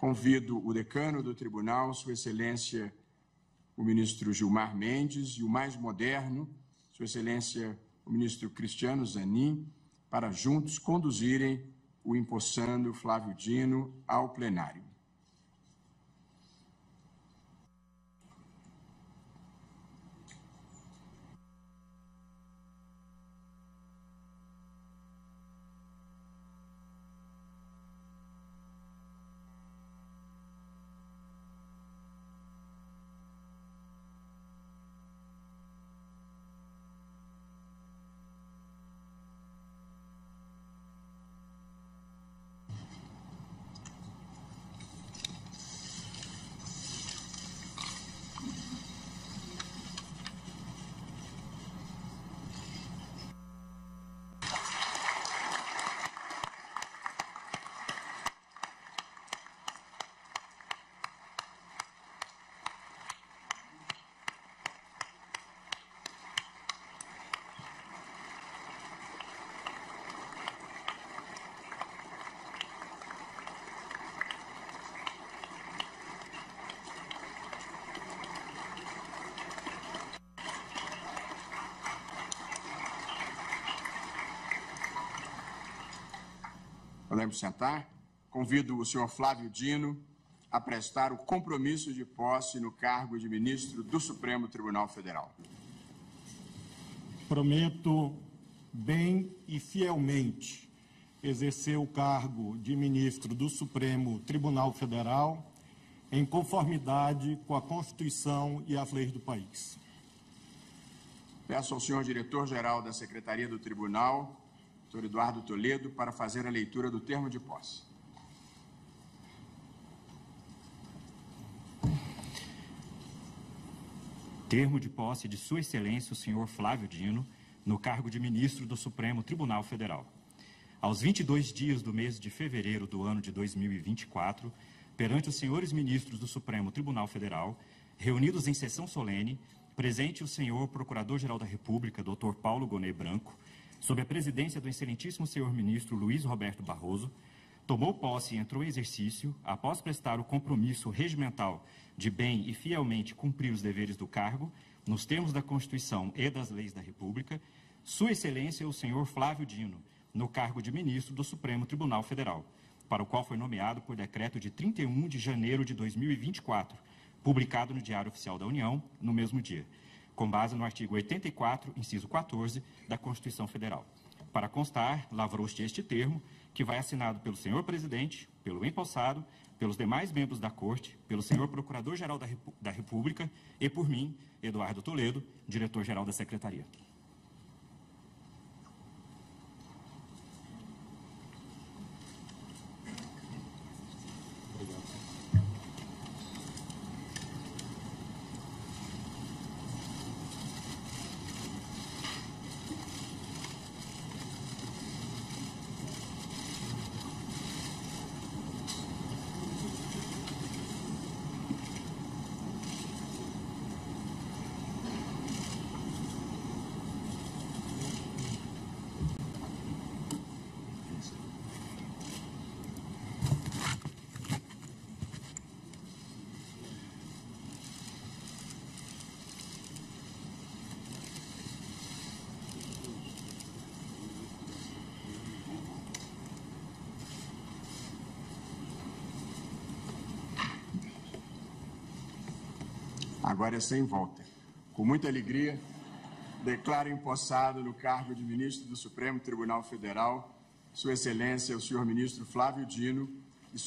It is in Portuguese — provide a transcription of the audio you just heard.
Convido o decano do tribunal, Sua Excelência, o ministro Gilmar Mendes, e o mais moderno, Sua Excelência, o ministro Cristiano Zanin, para juntos conduzirem o empossando Flávio Dino ao plenário. Podemos sentar? Convido o senhor Flávio Dino a prestar o compromisso de posse no cargo de ministro do Supremo Tribunal Federal. Prometo bem e fielmente exercer o cargo de ministro do Supremo Tribunal Federal em conformidade com a Constituição e as leis do país. Peço ao senhor diretor-geral da Secretaria do Tribunal doutor Eduardo Toledo, para fazer a leitura do termo de posse. Termo de posse de Sua Excelência o senhor Flávio Dino, no cargo de ministro do Supremo Tribunal Federal. Aos 22 dias do mês de fevereiro do ano de 2024, perante os senhores ministros do Supremo Tribunal Federal, reunidos em sessão solene, presente o senhor Procurador-Geral da República, Dr. Paulo Gonê Branco, sob a presidência do excelentíssimo senhor ministro Luiz Roberto Barroso, tomou posse e entrou em exercício, após prestar o compromisso regimental de bem e fielmente cumprir os deveres do cargo, nos termos da Constituição e das leis da República, Sua Excelência o senhor Flávio Dino, no cargo de ministro do Supremo Tribunal Federal, para o qual foi nomeado por decreto de 31 de janeiro de 2024, publicado no Diário Oficial da União, no mesmo dia com base no artigo 84, inciso 14 da Constituição Federal. Para constar, lavrou-se este termo, que vai assinado pelo senhor presidente, pelo empossado, pelos demais membros da Corte, pelo senhor Procurador-Geral da, da República e por mim, Eduardo Toledo, diretor-geral da Secretaria. Agora é sem volta. Com muita alegria, declaro empossado no cargo de ministro do Supremo Tribunal Federal, Sua Excelência, o senhor ministro Flávio Dino, e,